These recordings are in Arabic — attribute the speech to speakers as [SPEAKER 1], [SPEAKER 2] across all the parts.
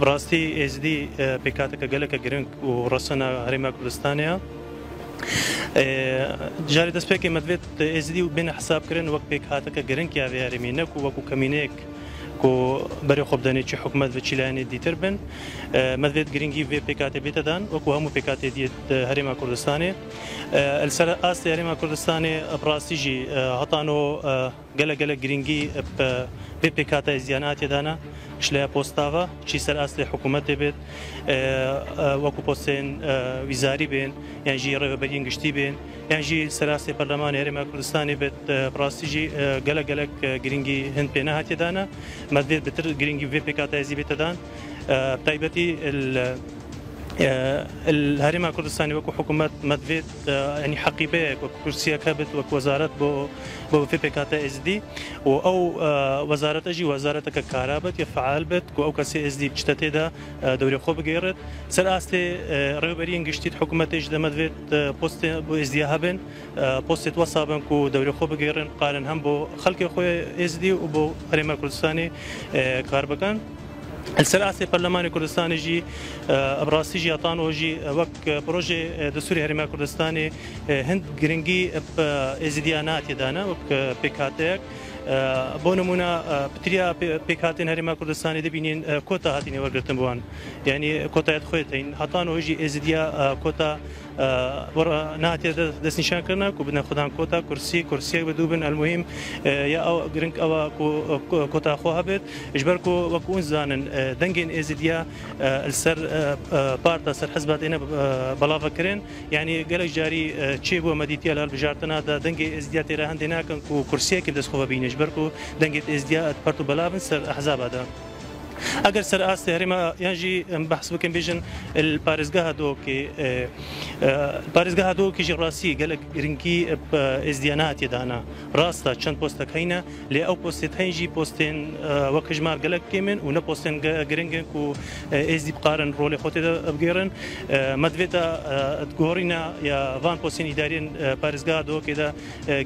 [SPEAKER 1] بڕاستی ئێزدی پێکاتەکە گەلەکە گرنگ و ڕەسەنە هەرێما کوردستانەیە جاری دەست پێکی مەدوێت ئێزدی و بێنە حسابکردن وەک پێک هاتەکە گرنگ یا یاریمی نەک و وەکو کەمینەیەک کو بەری خۆبدانێکی حکوومەت بە چیلانی دیتر بن مەدوێت گرنگی وێ پێکاتێ بێتەدان وەکو هەموو پێکاتێ دیێت هەرێما کوردستانی ئەلسەر ئاستی هەرێما کوردستانی ئەپڕاستیژی هەتانۆ گەلە گەلە گرنگی بێ پێکاتە زیاناتێدانە شلەیە پۆستاوە چی سەر ئاستی حکوومەتێ بێت وەکو پۆستێن ویزاری بێن یانژی ڕێوەبەرین گشتی بێن یانژی سەراستی پەرلەمان هێرێمە کوردستانی بێت ڕاستیژی گەلە گەلک گرنگی هەند پێ نەهاتێدانە مەدێت بتر گرنگی وێ پێکاتایزی بێتەدان تایبەتی الهرم كردستاني وكو حكومة مدفيت يعني حقيبه وكو كرسيه كابت وكو بو بو في بيكاتا إس دي. أو وزارة أجي وزارة كارابت يا فعال بت كو أو كسي إس دي بجتتي دا دوري خو بغيرت سر آستي ريبرين گشتيت حكومة اج دا مدفيت بوست بو إس دي هابن بوست وصابن كو دوري خو بغيرن قارن هم بو خلق خو إس دي وبو هرم كردستاني كاربكان السراسي برلماني كردستاني جي أبراسي جي أطانو جي وك بروجي دستوري هرما كردستاني هند جرينجي ازديانات يدانا وك بيكاتيك بۆ نمونە پتریا پێکاتین هەرێما کوردستانی دەبینین کۆتا هاتینی وەرگتن بووان. یعنی کۆتایەت خۆێتین هەتان هۆژی ئێزیدیا کۆتا ناتێ دەستنیشانکردنا و بنە خوددان کۆتا کورسی کورسیەک بدوو بن ئەلمهم یا ئەو گرنگ ئەوە کۆتاخۆ هەبێت. ژبەر وەکوون زانن دەنگێن ئێزیدیا سەر پارتا سەر حزباتێنە بەڵاوەکردن ینی گەلک جاری چێ بۆ مەدیتیا لە بژارتنادا دەنگی ئێزدیا تێرە هەندێ ناکەن و کورسیەکی دەستخۆ ببینێ ژبەر و دەنگێت ئێزدیا پەرت و بەلاون سەر حزابادا. اگر سر ئاست هەرێمە یانژی بەحس بکەم بێژن پارێزگا هەدۆکێ پارێزگا هەدۆکیژی ڕاستی گەلک گرنگی ئێزدیاناتێدانا ڕاستە چەند پۆستەکەینە لێ ئەو پۆستێت هەنجی پۆستێن وەکەژمار گەلک کێمن و نە پۆستێن گرنگن و ئێزدی بقارن ڕۆلی خۆتێدا بگێڕن مەدوێتە گۆڕینە یا وان پۆستین ئیدارین پارێزگا دۆکێدا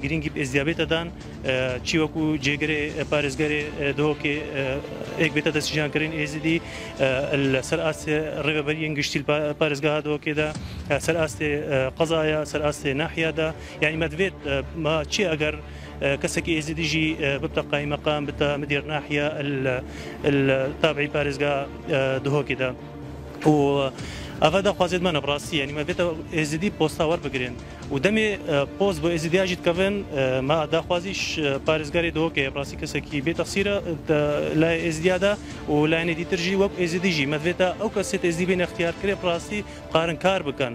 [SPEAKER 1] گرنگی ئێزیابێتەدان چی وەکو جێگرێ پارێزگەرێ دۆکێ ئێک بێتە دەستیژان کردن ئێزیدی سەر ئاستی ڕێبەری گشتی پارێزگاهاتەوە کێدا سەر ئاستی قەزایە سەر ئاستی ناحیادا یعنی مەدوێت ما چی ئەگەر کەسێکی ئێزیدیژی ببتە قای مەقام بتە مدیر ناحیە تابعی پارێزگا دهۆکێدا و اوا da xwazê me rastî yani me vêta êzidî posta war bigirin e, e, e, û demê poz bi êzidiya jî dikevin me da xwazî parêzgarê dihokê rastî kesekî bêtexsîra layê êzidiya da û layenê dîtir jî wek êzidî jî. Me vêta ew kesê êzidî bêne ixtiyar kirê rastî qarin kar bikin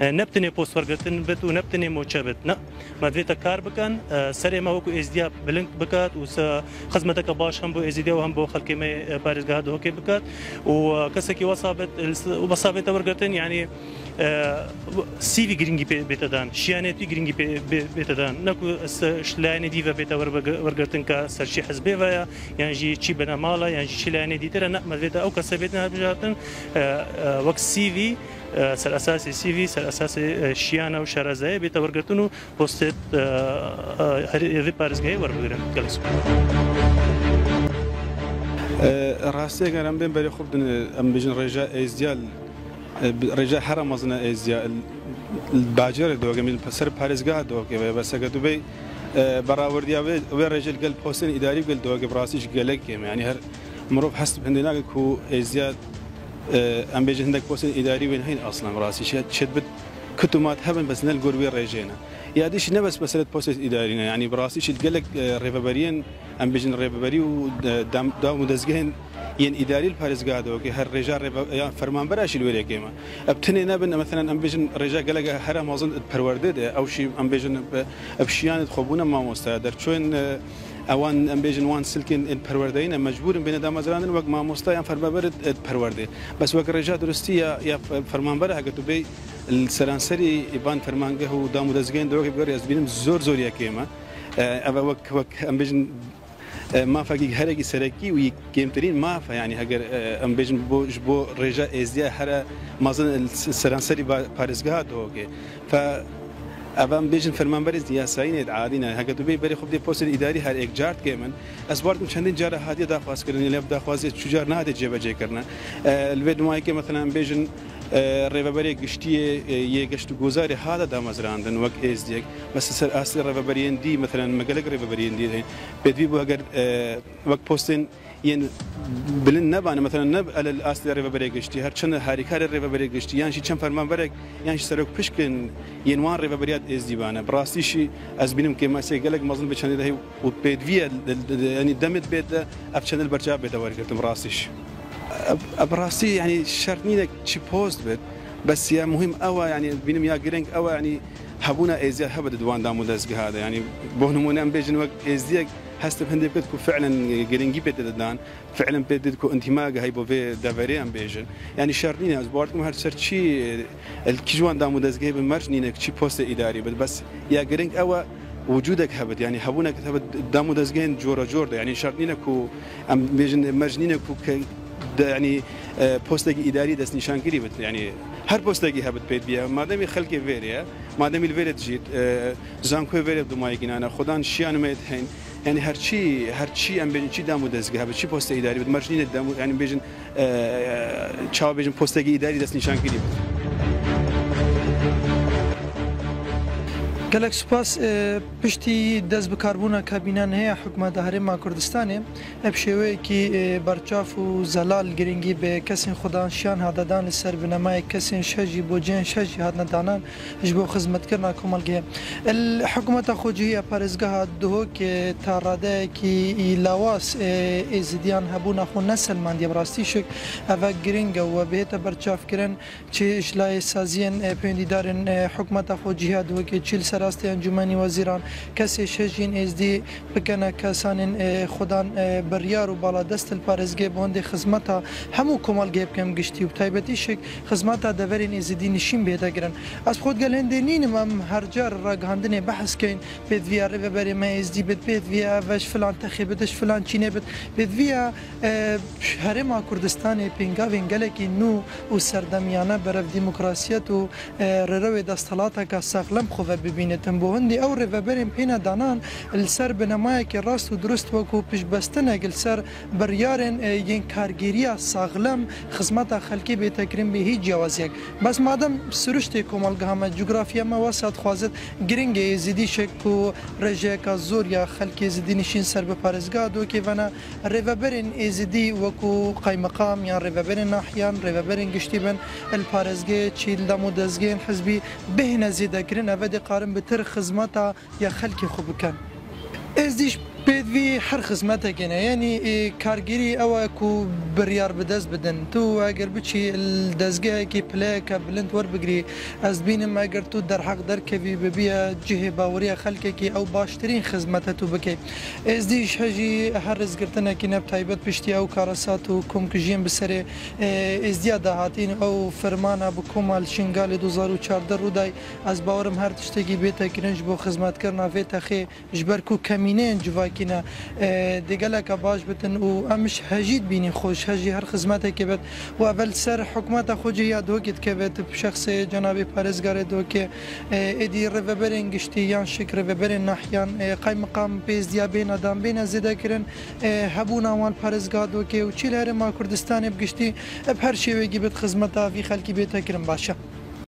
[SPEAKER 1] بکەن. نبتنێ پۆستوەرگتن بێت و نبتنێ مۆچە بێت نە مەدوێتە کار بکەن سەرێمە وەکو ئێزدیا بلنگ بکات و خزمەتەکە باش هەم بۆ ئێزیدیا و هەم بۆ خەکەمە پارێزگا هۆکێ بکات و کەسێکی وەسابێت و بەسابێتە وەرگتن ینی سیوی گرنگی بێتەدان شیانێتی گرنگی بێتەدان نەکو شلایانی دیڤە بێتە وەرگتن کە سەرچی حزبێڤە یانژی چی بنە ماڵە یانژی شلایانی دیترە نەمەوێتە ئەو کەسە بێت نبژاتن وەک سیوی سەر ئەساسی سیوی سەر ئەساسی شیانە و شارەزایە بێتە وەرگتن و پۆستێت هەری پارێزگای وەربگرن گەلس.
[SPEAKER 2] ڕاستێکگەر ئەم بێن بەری خوبدن ئەم بژن ڕێژە ئێزیال ڕێژە هەرە مەزنە ئێزیا باجێرە دۆگەمیل پەسەر پارێزگا دۆکەوێ بەسەگە دوبێ بەراوردیا وێ ڕێژل گەل پۆسن ئیداری گەل دۆگە ڕاستیش گەلێک کێمە ینی هەر مرۆڤ هەست هەندێک ناگە و ئێزیات ئەم بێژ هەندێک پۆسن ئیداری وێن هەین ئەسڵام ڕاستی شێت بت کتومات هەبن بەس نەل گۆروێ ڕێژێنە یادیش نەبەس بەسرت پۆست ئیدارینە ینی بڕاستیشت گەلک ڕێبەبەریان ئەم بێژن ڕێبەری و دا و دەستگەهێن ين إداري البارزقاد وكي هر رجال رب فرمان براش الولي كيما. أبتني نبن مثلا ام بيجن رجال قال هر ما أظن پروردد أو شيء ام بيجن بشيان تخبونا ما مستعد چون أوان ام بيجن وان سلكن الپروردين مجبور بين دام زران وقت ما مستعد فربابر پرورده بس وقت رجال درستي يا فرمان برا هكتو بي السرانسري يبان فرمانگه و دامو دزگين دوغي بگري از بينم زور زور يكيما اوه وك وك ام بيجن مافەکی هەرێکی سەرەکی و گەمترین مافە ینی هەگەر ئەم بێژن بۆ بۆ ڕێژە ئێزیە هەرە مازن سەرانسەری پارێزگا دۆگێ ئەم بێژن فەرمانبەری یاسایی نێت عادینە هەگە دوبێ بەری خودی پۆسی ئیداری هەر ئێکجارت کێ من ئەسبارتم چەندین جارە هااتێ داخوازکردنی لێ داخوازێت چجار نادێت جێبەجێکردن لێ دوایکە مەتەنان بێژن ڕێبەرێک گشتیە یەگەشت و گۆزاری هادا دامەزراندن وەک ئێزدێک بەس سەر ئاسی ڕێبەریەندی مەتەنان مەگەلک ڕێبەریەندی پێدوی بۆ ئەگەر وەک پۆستین ین بلند نبانە مثلا نب ئەل ئاسی ڕێبەرێ گشتی هەر چەندە هاریکارە ڕێبەرێ گشتی یانشی چەند فەرمانبەرێک یانشی سەرۆک پشکن یەنوان ڕێبەریات ئێزدیبانە بڕاستیشی ئەس بینم کێ ماسی گەلک مەزن بچەندی دەهی و پێدویە ینی دەمت بێت ئەف چەندل بەرجا بێتە وەرگرتم ڕاستیش بڕاستی ینی شەرنینێک چی پۆست بێت بەس یا مهم ئەوە ینی بینم یا گرنگ ئەوە ینی هەبوونا ئێزیە هەبە دوواندام و دەستگەهادا ینی بۆ نمونە بێژن وەک ئێزیەک هەست هەندێ بێت و فعلا گرنگی پێ دەدان فعلا پێ دێت و ئەنتیماگە هەی بۆ بێ دەڤێریان بێژن ینی شەرنینە ئەس باردم هەر سەر چی کیژوان دام و دەستگەی بە مەرج نینە چی پۆستە ئیداری بێت بەس یا گرنگ ئەوە وجودك هبت يعني هبونك هبت دامو دزجين جورا جوردا يعني شرطينك و ام بيجن مرجنينك و يعني پۆستێکی ئیداری دەست نیشانگیری بێت ینی هەر پۆستێکی هەبت پێت بیە مادەمی خەلکی وێریە مادەمی وێرێت ژیت زانکۆی وێرێت دومایگینانە خوددان شیانمێت هەین یعنی هر چی ام بجن چی دمو دستگاه به چی پست اداری بود. مرش نید دمو یعنی بجن چه بجن پستگی
[SPEAKER 3] اداری دست نشان کردیم. گەلک سوپاس پشتی دەست بە کاربوونا کابینان هەیە حکومەتە هەرێما کوردستانێ. ئەپ شێوەیەکی بەرچاف و زەلال گرنگی بێ کەسین خوددانشیان هادەدان سەر بنەمای کەسین شەژی بۆ جێن شەژی هاتنەدانان ژ بۆ خزمەتکردنا کۆمەلگەیە. حکوومەتە خۆجیە پارێزگەها دهۆکێ تا ڕادەیەکی لاوااس ئێزیدیان هەبوو نەخۆ نەسەلماندی بڕاستیشک ئەە گرنگە وە بێتە بەرچافکردن چێش لای سازیان پێندیدارن حکوومەتە خۆجیها دووەکێ چیل سەر راستی انجمن وزیران. کسی شجین از دی بکنه کسان خودان بریار و بالا دست پارزگی بوند خدمت همو کمال گیب کم گشتی و تایبتی شک خدمت دورین از دی نشین بیده گرن. از خود گلند نینم هم هر جار را گهندن بحث کن بد ویا ری ببری ما از دی بد بد ویا وش فلان تخیبتش فلان چینه بد بد ویا هرما کردستان پینگاوین گلکی نو و سردمیانه برف دموکراسیت و رروی دستالاتا که سغلم خوبه ببین ببینه تنبوهن دی او رفبرم هینا دانان لسر بنمای که راست و درست وکو پیش بستنه گل سر بریارن یین کارگیری ساغلم خدمت خلکی به تکریم به هیچ جوازیک بس مادم سرشت کومالگامه جغرافیا ما وسط خوازت گرینگ زیدی شکو رجه کا زور یا خلکی زیدی نشین سر به پارزگاه دو که ونا رفبرن زیدی وکو قیمقام یا رفبرن ناحیان رفبرن گشتی بن الپارزگه چیل دمو دزگه حزبی بهنه زیده کرن اوه دی قارن بتر خزمەتە یا خەلکی خو بکەن. Ez diş پێوی هەر خزمەتێکێنە. ینی کارگیری ئەوە و بڕیار بدەست بدەن. تو ئەگەر بچی دەستگایەکی پلەیەکە بلند وەربگری ئەس بینم ئەگەر تو دەرحەق دەرکەوی ببیە جهێ باوریە خەلکێکی ئەو باشترین خزمەتە تو بکەیت ئێزدیش هەژی هەر ڕزگرتنێکی نەب تایبەت پشتی ئەو کارەسات و کۆمکژیان بسەرێ. ئێزدیا داهاتین ئەو فەرمانە بە کۆمال شنگالی 2014 ڕوودای. ئەس باوەرم هەر تشتێکی بێتە گرنج بۆ خزمەتکردن ناوێتە خێ ژبەر و کەمینێن جوای ساکنه دیگه لکه باش بتن و امش هجید بینی خوش هجی هر خدمت که بد. و اول سر حکومت خود یا دوکت که بد. شخص جناب پارزگار دو که ادی ربرن گشتی یان شکر ربرن نحیان. قای مقام پیز دیا بین ادم بین زده کرن. هبون وان پارزگار دو که و چیل هر ما کردستان بگشتی اب هر شیوگی بد خدمت وی خلکی بیت کرن باشه.